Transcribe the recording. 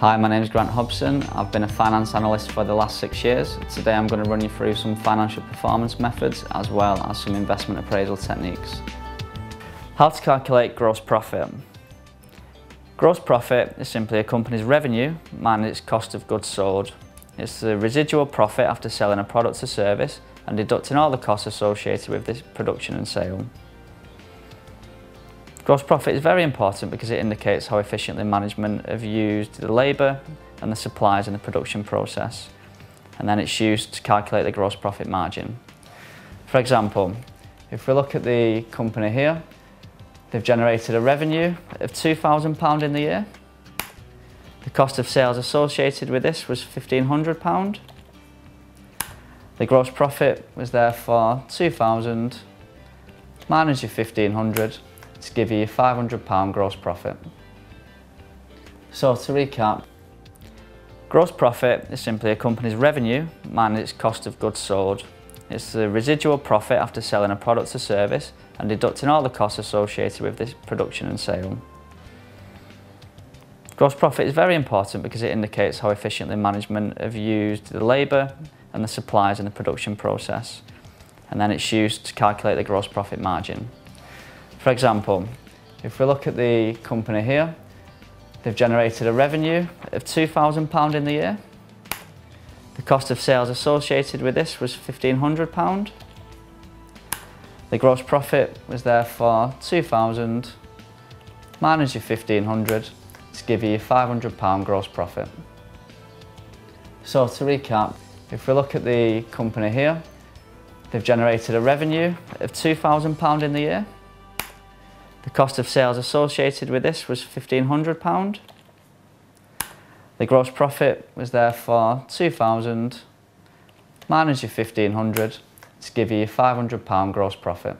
Hi, my name is Grant Hobson. I've been a finance analyst for the last six years. Today I'm going to run you through some financial performance methods as well as some investment appraisal techniques. How to calculate gross profit. Gross profit is simply a company's revenue minus its cost of goods sold. It's the residual profit after selling a product or service and deducting all the costs associated with this production and sale. Gross profit is very important because it indicates how efficiently management have used the labour and the supplies in the production process. And then it's used to calculate the gross profit margin. For example, if we look at the company here, they've generated a revenue of £2,000 in the year. The cost of sales associated with this was £1,500. The gross profit was therefore £2,000 minus your 1500 to give you £500 gross profit. So to recap, gross profit is simply a company's revenue minus its cost of goods sold. It's the residual profit after selling a product or service and deducting all the costs associated with this production and sale. Gross profit is very important because it indicates how efficiently management have used the labour and the supplies in the production process. And then it's used to calculate the gross profit margin. For example, if we look at the company here, they've generated a revenue of £2,000 in the year. The cost of sales associated with this was £1,500. The gross profit was therefore 2000 minus your 1500 to give you £500 gross profit. So to recap, if we look at the company here, they've generated a revenue of £2,000 in the year. The cost of sales associated with this was £1,500. The gross profit was therefore 2000 minus your 1500 to give you £500 gross profit.